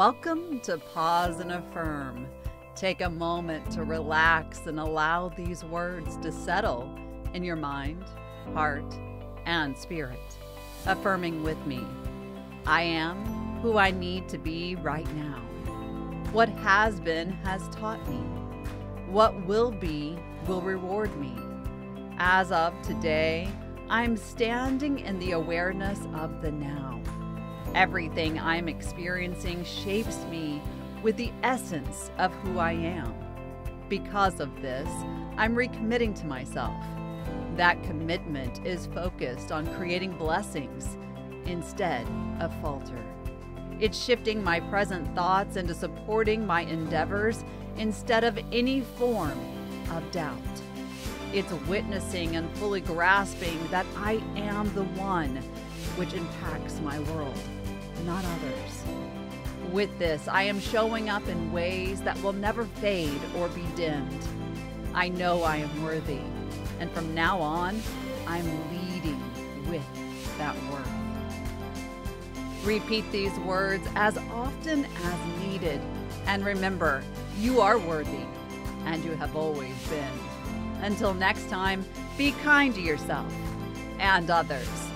Welcome to Pause and Affirm. Take a moment to relax and allow these words to settle in your mind, heart, and spirit. Affirming with me I am who I need to be right now. What has been has taught me. What will be will reward me. As of today, I'm standing in the awareness of the now. Everything I'm experiencing shapes me with the essence of who I am. Because of this, I'm recommitting to myself. That commitment is focused on creating blessings instead of falter. It's shifting my present thoughts into supporting my endeavors instead of any form of doubt. It's witnessing and fully grasping that I am the one which impacts my world, not others. With this, I am showing up in ways that will never fade or be dimmed. I know I am worthy, and from now on, I'm leading with that worth. Repeat these words as often as needed, and remember, you are worthy, and you have always been. Until next time, be kind to yourself and others.